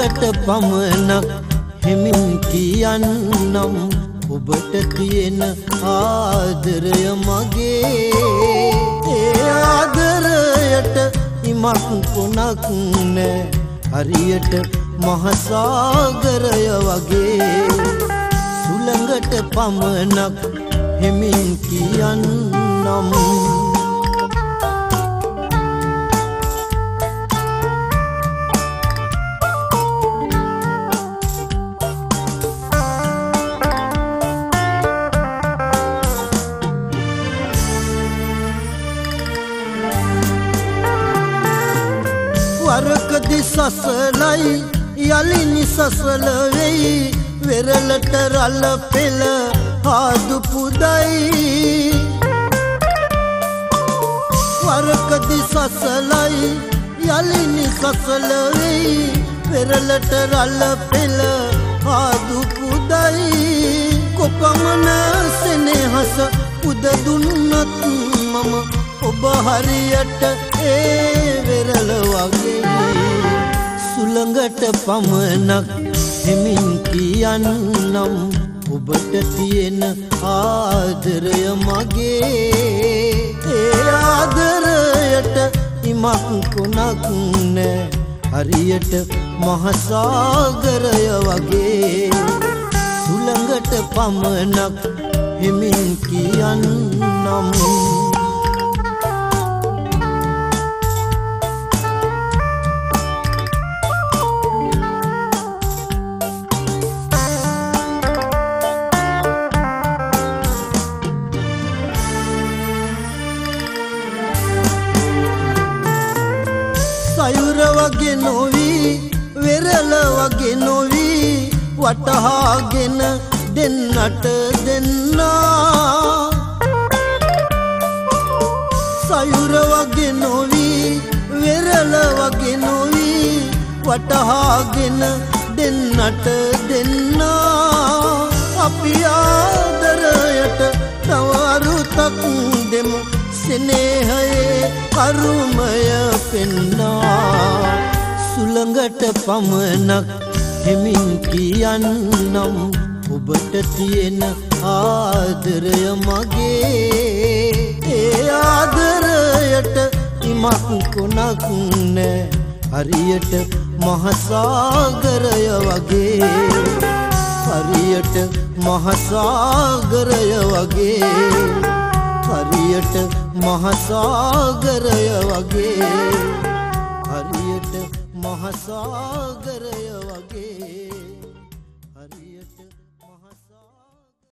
සුළඟට පමණක් හෙමින් කියන්නම්. ඔබට තියෙන ආදරය මගේ. ඒ ආදරයට ඉමක් කොනක් නෑ. හරියට මහසාගරය වගේ. සුළඟට පමණක් හෙමින් කියන්නම්. වරකදි සසලයි යලි නිසසල වෙයි වෙරලට රල්ල පෙළ හාදු පුදයි වරකදි සසලයි යලි නිසසල වෙයි වෙරලට රල්ල පෙළ හාදු පුදයි කොපමණ සෙනෙහස පුද දුන්නත් මම ඔබ හරියට ඒ වෙරළ වගේ සුළඟට පමණක් හෙමින් කියන්නම්. ඔබට තියෙන ආදරය මගේ. ඒ ආදරයට ඉමක් කොනක් නෑ. හරියට මහසාගරය වගේ සුළඟට පමණක් හෙමින් කියන්නම්. වගේ නොවී වෙරළ වගේ නොවී වටහාගෙන දෙන්නට දෙන්නා. සයුර වගේ නොවී වෙරළ වගේ නොවී වටහාගෙන දෙන්නට දෙන්නා. අපි ආදරයට තවරුතක් දෙමු සෙනේහයේ කරුමය පෙන්නා. සුළඟට පමණක් හෙමින් කියන්නම්. ඔබට තියෙන ආදරය මගේ. ඒ ආදරයට ඉමක් කොනක් නෑ. හරියට මහසාගරය වගේ. හරියට මහසාගරය වගේ. හරියට මහසාගරය වගේ. හරියට මහසාගරය වගේ හරියට